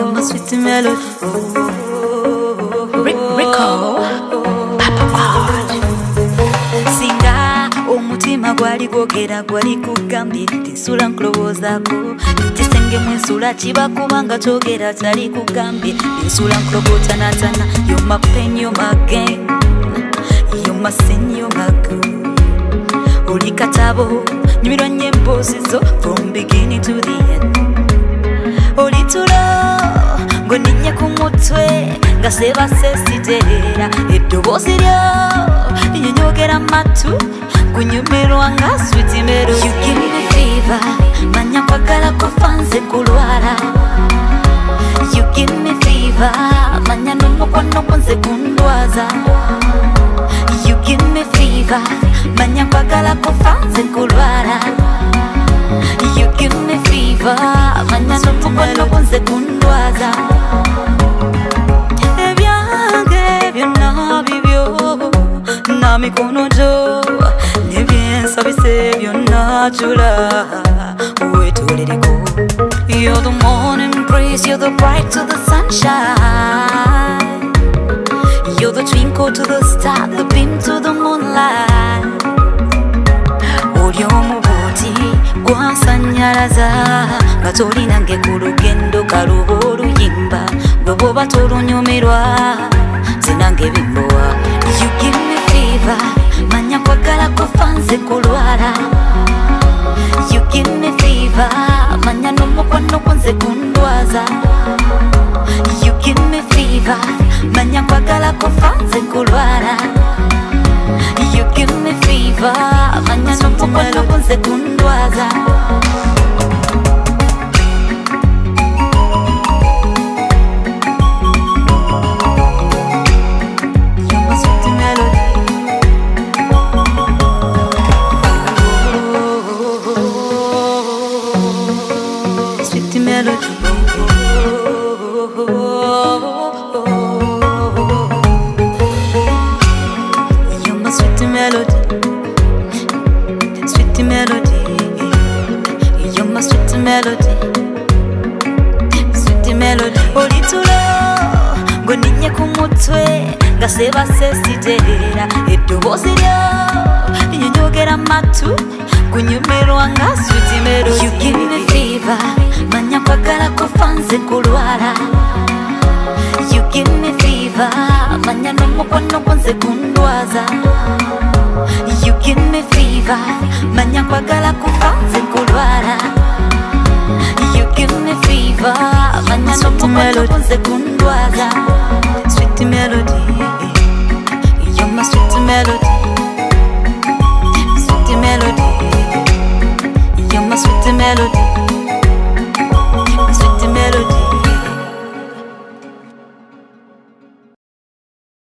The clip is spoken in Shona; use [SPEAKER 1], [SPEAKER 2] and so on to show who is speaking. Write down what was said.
[SPEAKER 1] you're my sweet melody. gwali gwogera gwali kugambira tisula nkulowoozaako titisengemu ensula kibakubanga kyogera tali kugambira ensula nkulobootanatana yomapenyomage yomasenyomag eh? oli katabo nyumirwa nnyo emboozizo from beginning to the end oli tulo ngo ninye ku mutwe ngasebasesiderera edobozi ryo inyonyogera matu kunyumirwa ngaswitimero manyakwagala kufanze kulwara manya numukono kunze kundwaza manya kwagala kufanze kulwara manya numukono kunze kundwaza baza ebyange byonna bibyo na mikono nebyensabise byonna jula You're the morning breeze, you're the bright to the sunshine You're the twinkle to the star, the beam to the moonlight oli omubuuti gwansanyalaza nga toli nange kuba tolunyumirwa zinange ebimbowa you give me fever manya kwagala kufa nze kulwala you give me fever manya nomukwano kunze kundwaza you give me fever manya kwagala kufa nze kulwala you give me fever manya nomukwano kunze kundwaza olitulo ngoninye ku mutwe ngasebasesiterera eddoboozi lyo linyonyogera matu kunyumirwa nga switimelodiiva manya kwagalako fanze kulwala ugimefiva kufa you give me fever sweet melody you're my sweet melody sweet melody you're my sweet melody